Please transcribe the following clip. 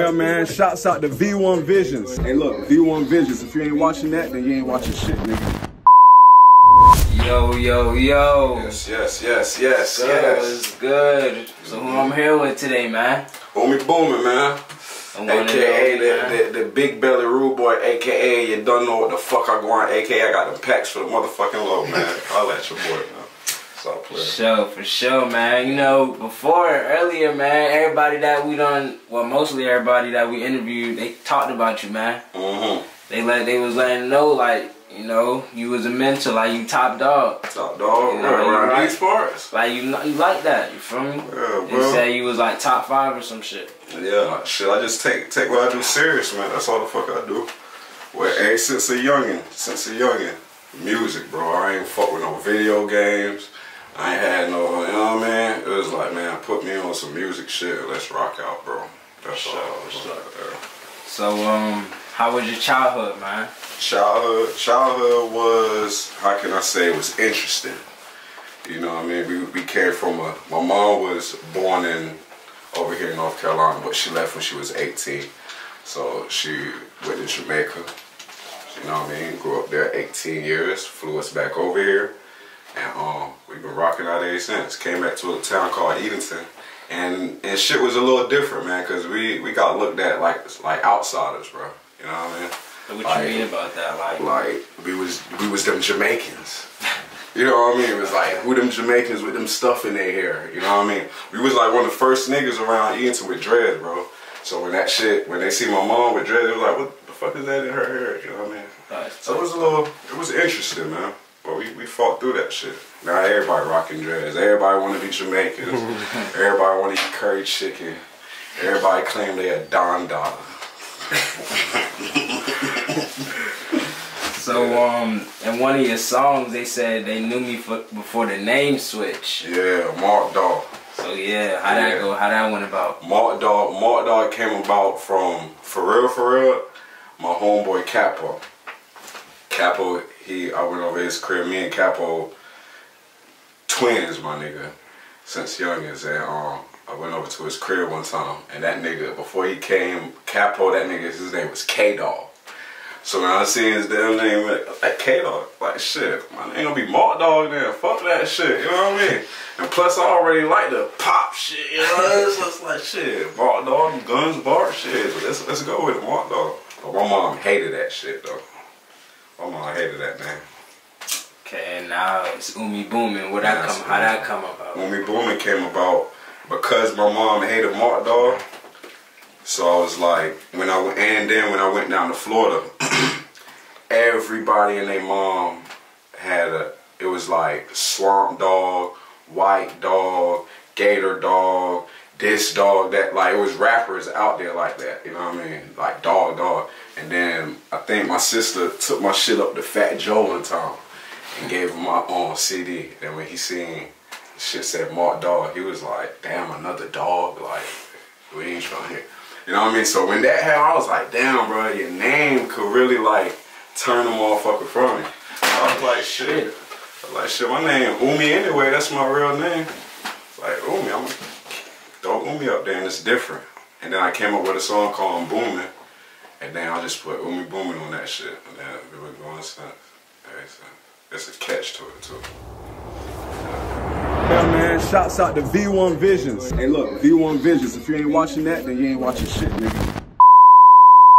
Yeah, man. Shouts out to V1 Visionz. Hey, look, V1 Visionz. If you ain't watching that, then you ain't watching shit, nigga. Yo, yo, yo. Yes, yes, yes, yes, Good, yes. It's good. So who I'm here with today, man? Umi Boomin, man. I'm one of AKA man. the, the, the big belly rude boy, AKA you don't know what the fuck I go on, AKA I got them packs for the motherfucking low, man. I'll let your boy know. All For sure, for sure, man. You know, before earlier, man, everybody that we done, well, mostly everybody that we interviewed, they talked about you, man. Mm-hmm. They let, they was letting know, like, you know, you was a mentor, like you top dog, Top dog, You know, right around right. these parts. like you, you like that. You feel me? Yeah, They bro. said you was like top five or some shit. Yeah, shit, I just take take what I do serious, man. That's all the fuck I do. Well, hey, since a youngin', since a youngin', music, bro. I ain't fuck with no video games. I ain't had no, you know what I mean? It was like, man, put me on some music shit let's rock out, bro. That's all. Sure, sure. Yeah. So, um, how was your childhood, man? Childhood, childhood was, how can I say, it was interesting. You know what I mean? We, we came from a, my mom was born in, over here in North Carolina, but she left when she was 18. So she went to Jamaica. You know what I mean? Grew up there 18 years, flew us back over here. And um, we've been rocking out ever since. Came back to a town called Edenton. And and shit was a little different, man, because we, we got looked at like like outsiders, bro. You know what I mean? What Like- you mean about that? Like, like we was we was them Jamaicans. You know what I mean? It was like who them Jamaicans with them stuff in their hair. You know what I mean? We was like one of the first niggas around Edenton with dreads, bro. So when that shit, when they see my mom with dreads, they was like, what the fuck is that in her hair? You know what I mean? So it was a little, it was interesting, man. But we, we fought through that shit. Now everybody rocking dreads. Everybody want to be Jamaicans. everybody want to eat curry chicken. Everybody claim they a Don Dollar. So um, in one of your songs, they said they knew me for, before the name switch. Yeah, Mark Dog. So yeah, how Yeah. that go? How that went about? Mark Dog, Mark Dog came about from for real, for real. My homeboy Capo. Capo, he I went over his crib. Me and Capo, twins, my nigga, since youngins, and um, I went over to his crib one time, and that nigga before he came, Capo, that nigga, his name was K Dog. So when I see his damn name, like K Dog, like shit, my name gonna be Mark Dog then. Fuck that shit, you know what I mean? And plus, I already like the pop shit, you know? It's just like shit, Mark Dog, guns, bar shit. Let's let's go with it, Mark Dog. But my mom hated that shit though. My mom hated that name. Okay, and now it's Umi Boomin. Where that come? How that come about? Umi Boomin came about, because my mom hated Mark Dog. So I was like, when I went, and then when I went down to Florida, everybody and their mom had a, it was like swamp dog, white dog, gator dog, this dog, that, like, it was rappers out there like that, you know what I mean? Like, dog, dog. And then I think my sister took my shit up to Fat Joe one time and gave him my own CD. And when he seen shit said Mark Dog, he was like, damn, another dog? Like, we ain't trying hear. You know what I mean? So when that happened, I was like, damn, bro, your name could really like turn a motherfucker from me. I was like, shit. I was like, shit, my name Umi anyway, that's my real name. Like, Umi, I'm throw Umi up there and it's different. And then I came up with a song called Boomin'. And then I just put Umi Boomin' on that shit. And then we been going since. It's a catch to it too. Yeah, man. Shouts out to V1 Visionz. Hey, look, V1 Visionz. If you ain't watching that, then you ain't watching shit, nigga.